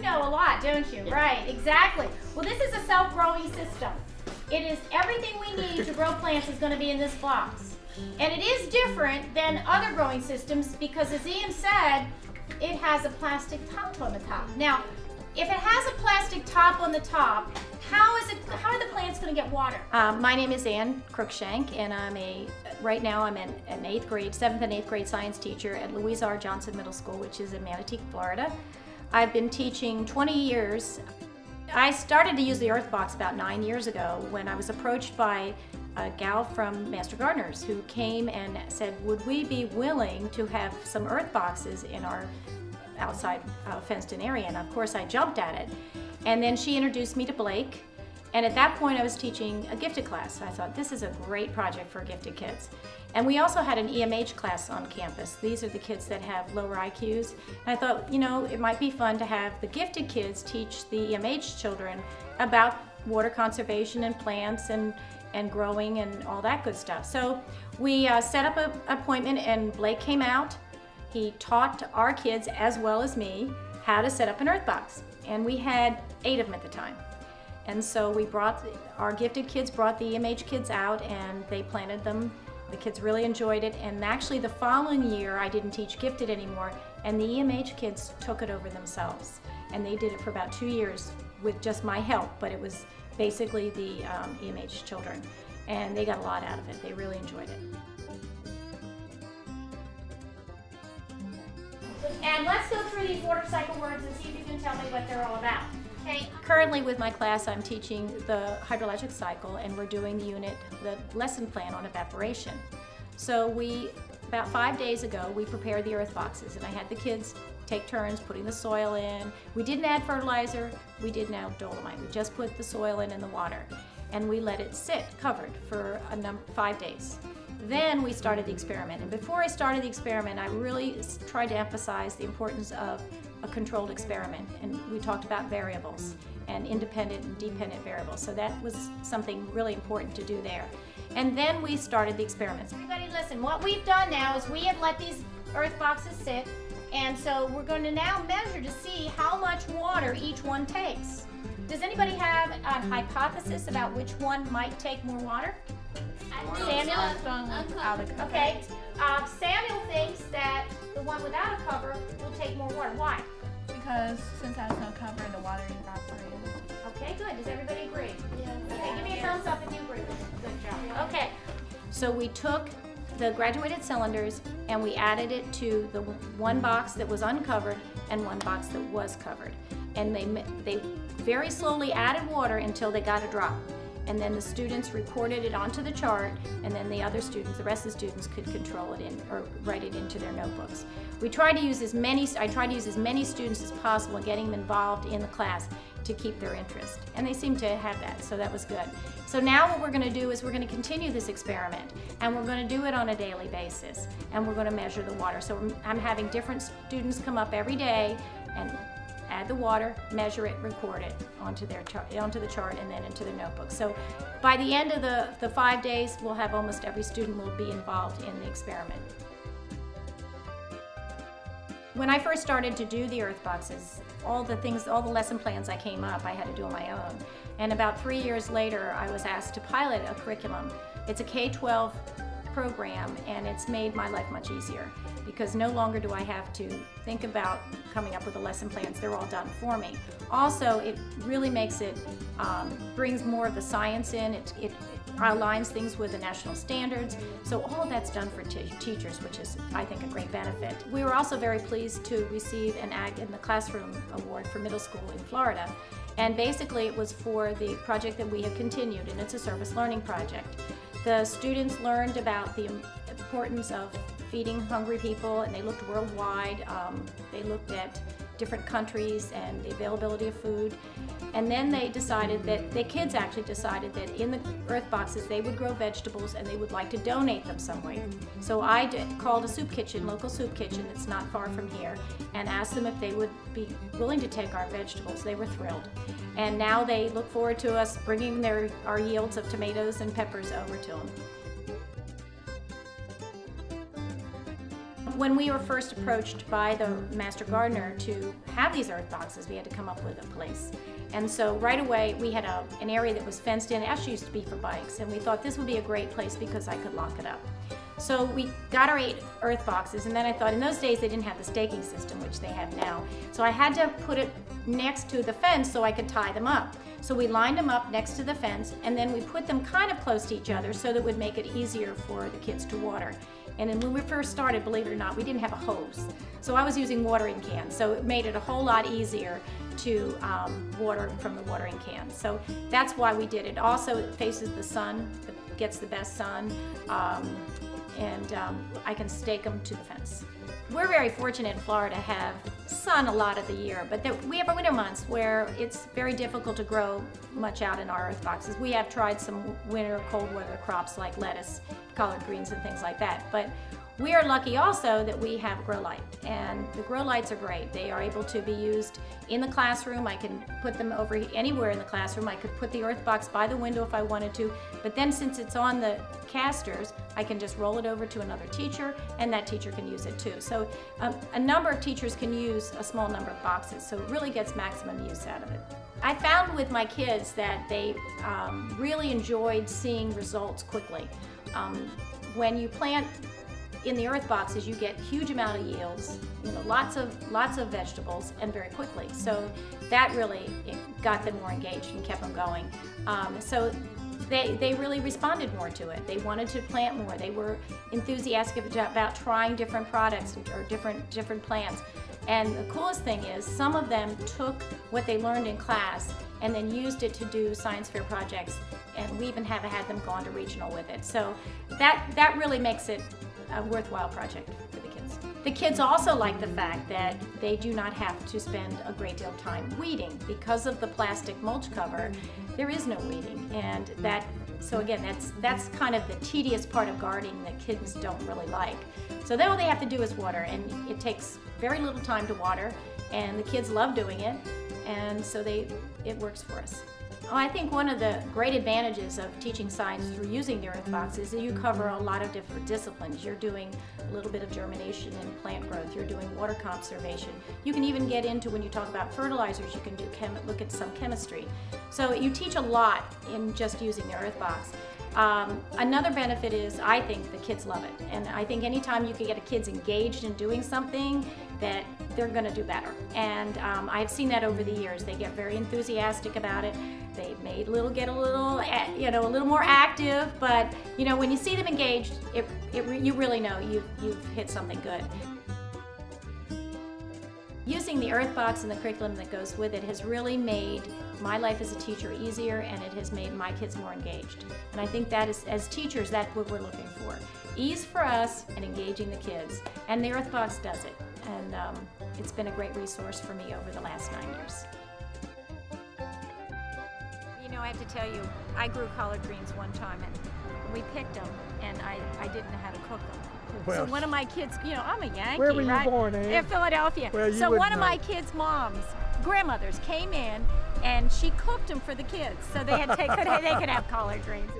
You know a lot, don't you? Right, exactly. Well, this is a self-growing system. It is everything we need to grow plants is going to be in this box. And it is different than other growing systems because as Ian said, it has a plastic top on the top. Now, if it has a plastic top on the top, how is it? How are the plants going to get water? Um, my name is Ann Cruikshank, and I'm a right now I'm an, an eighth grade, seventh and eighth grade science teacher at Louise R. Johnson Middle School, which is in Manatee, Florida. I've been teaching 20 years. I started to use the Earth Box about nine years ago when I was approached by a gal from Master Gardeners who came and said, would we be willing to have some earth boxes in our outside uh, fenced-in area? And of course I jumped at it. And then she introduced me to Blake. And at that point I was teaching a gifted class. I thought this is a great project for gifted kids. And we also had an EMH class on campus. These are the kids that have lower IQs. And I thought, you know, it might be fun to have the gifted kids teach the EMH children about water conservation and plants and and growing and all that good stuff. So we uh, set up an appointment and Blake came out. He taught our kids as well as me how to set up an earth box. And we had eight of them at the time. And so we brought, our gifted kids brought the EMH kids out and they planted them. The kids really enjoyed it. And actually the following year, I didn't teach gifted anymore. And the EMH kids took it over themselves. And they did it for about two years with just my help, but it was basically the um, EMH children. And they got a lot out of it. They really enjoyed it. And let's go through these water cycle words and see if you can tell me what they're all about. Currently with my class, I'm teaching the hydrologic cycle and we're doing the unit, the lesson plan on evaporation. So we, about five days ago, we prepared the earth boxes and I had the kids take turns putting the soil in. We didn't add fertilizer, we didn't add dolomite. We just put the soil in and the water. And we let it sit covered for a number, five days. Then we started the experiment. And before I started the experiment, I really tried to emphasize the importance of a controlled experiment. And we talked about variables and independent and dependent variables. So that was something really important to do there. And then we started the experiments. Everybody listen, what we've done now is we have let these earth boxes sit and so we're going to now measure to see how much water each one takes. Does anybody have a hypothesis about which one might take more water? Samuel? Okay. Uh, Samuel thinks that the one without a cover will take more water. Why? Because since it has no cover, the water evaporates. Okay, good. Does everybody agree? Yeah. Okay, give me a thumbs up if you agree. Good job. Okay. So we took the graduated cylinders and we added it to the one box that was uncovered and one box that was covered. And they, they very slowly added water until they got a drop. And then the students recorded it onto the chart and then the other students, the rest of the students could control it in or write it into their notebooks. We tried to use as many, I tried to use as many students as possible getting them involved in the class to keep their interest. And they seem to have that, so that was good. So now what we're going to do is we're going to continue this experiment, and we're going to do it on a daily basis, and we're going to measure the water. So I'm having different students come up every day and add the water, measure it, record it onto their onto the chart and then into the notebook. So by the end of the, the five days, we'll have almost every student will be involved in the experiment. When I first started to do the earth boxes, all the things, all the lesson plans I came up, I had to do on my own. And about three years later, I was asked to pilot a curriculum. It's a K-12 program and it's made my life much easier because no longer do I have to think about coming up with the lesson plans. They're all done for me. Also, it really makes it, um, brings more of the science in. It, it aligns things with the national standards. So all that's done for teachers, which is, I think, a great benefit. We were also very pleased to receive an Ag in the Classroom Award for middle school in Florida. And basically it was for the project that we have continued, and it's a service learning project. The students learned about the importance of feeding hungry people, and they looked worldwide. Um, they looked at different countries and the availability of food. And then they decided that, the kids actually decided that in the earth boxes they would grow vegetables and they would like to donate them somewhere. So I did, called a soup kitchen, local soup kitchen that's not far from here, and asked them if they would be willing to take our vegetables. They were thrilled. And now they look forward to us bringing their, our yields of tomatoes and peppers over to them. When we were first approached by the master gardener to have these earth boxes, we had to come up with a place. And so right away, we had a, an area that was fenced in, it actually used to be for bikes, and we thought this would be a great place because I could lock it up. So we got our eight earth boxes, and then I thought in those days they didn't have the staking system, which they have now. So I had to put it next to the fence so I could tie them up. So we lined them up next to the fence, and then we put them kind of close to each other so that it would make it easier for the kids to water. And then when we first started, believe it or not, we didn't have a hose. So I was using watering cans. So it made it a whole lot easier to um, water from the watering can. So that's why we did it. Also, it faces the sun, gets the best sun. Um, and um, I can stake them to the fence. We're very fortunate in Florida to have sun a lot of the year, but there, we have our winter months where it's very difficult to grow much out in our earth boxes. We have tried some winter cold weather crops like lettuce, collard greens, and things like that, but we are lucky also that we have grow light, and the grow lights are great. They are able to be used in the classroom. I can put them over anywhere in the classroom. I could put the earth box by the window if I wanted to, but then since it's on the casters, I can just roll it over to another teacher, and that teacher can use it too. So um, a number of teachers can use a small number of boxes, so it really gets maximum use out of it. I found with my kids that they um, really enjoyed seeing results quickly. Um, when you plant in the earth boxes you get huge amount of yields you know lots of lots of vegetables and very quickly so that really got them more engaged and kept them going um, so they, they really responded more to it. They wanted to plant more. They were enthusiastic about trying different products or different different plants. And the coolest thing is some of them took what they learned in class and then used it to do science fair projects. And we even have had them go on to regional with it. So that, that really makes it a worthwhile project the kids. Also like the fact that they do not have to spend a great deal of time weeding. Because of the plastic mulch cover, there is no weeding. And that, so again, that's, that's kind of the tedious part of gardening that kids don't really like. So then all they have to do is water, and it takes very little time to water, and the kids love doing it, and so they, it works for us. Well, I think one of the great advantages of teaching science through using the earth box is that you cover a lot of different disciplines. You're doing a little bit of germination and plant growth. You're doing water conservation. You can even get into when you talk about fertilizers, you can do look at some chemistry. So you teach a lot in just using the earth box. Um, another benefit is I think the kids love it. And I think anytime you can get a kids engaged in doing something, that they're going to do better. And um, I've seen that over the years. They get very enthusiastic about it. They may little get a little, eh, you know, a little more active. But you know, when you see them engaged, it, it you really know you've, you've hit something good. Using the Earth Box and the curriculum that goes with it has really made my life as a teacher easier and it has made my kids more engaged. And I think that is, as teachers, that's what we're looking for. Ease for us and engaging the kids. And the Earth Box does it. And um, it's been a great resource for me over the last nine years. You know, I have to tell you, I grew collard greens one time and we picked them and I, I didn't know how to cook them. Well, so one of my kids, you know, I'm a Yankee, where were you right? born, Ann? In Philadelphia. Well, so one know. of my kids' moms, grandmothers, came in and she cooked them for the kids, so they had they could have collard greens.